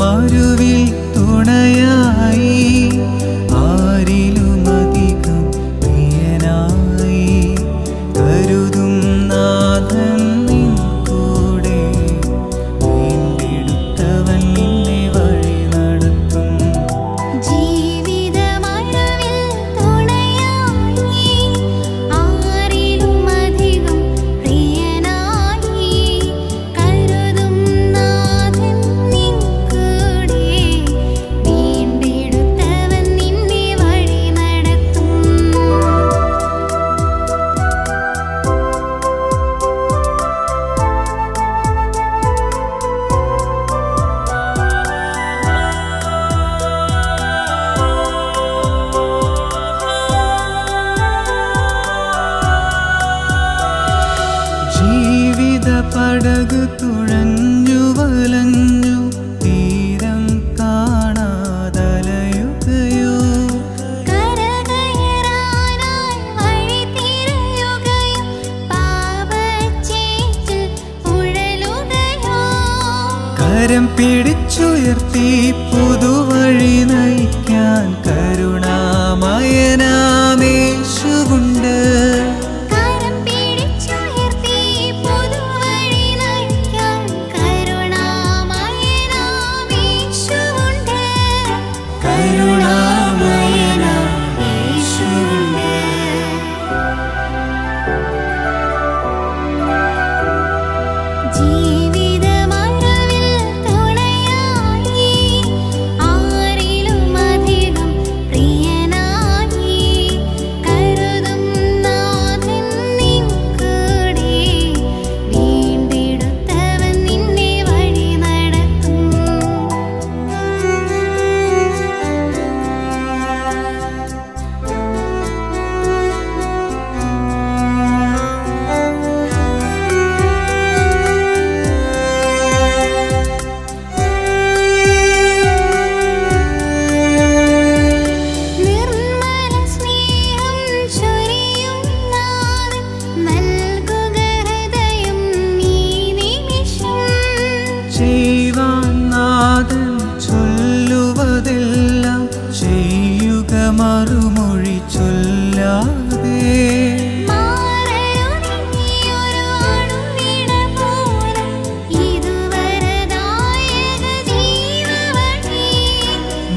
മരുവിൽ തുണയായി ആരി പടകു തുഴഞ്ഞു വലഞ്ഞു തീരം കാണാതലയുകയോ? കരം പിടിച്ചുയർത്തി പുതുവഴി നയിക്കാൻ കരുണാമയനാ.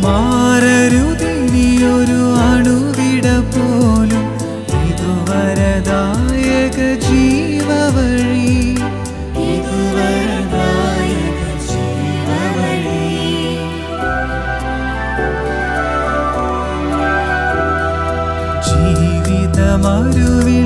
മാറരുതിനിയൊരു അണുവിട പോലും ഇതുവരദായക ജീവവഴി. ഇതുവരദായക ജീവവഴി ജീവിതമരുവി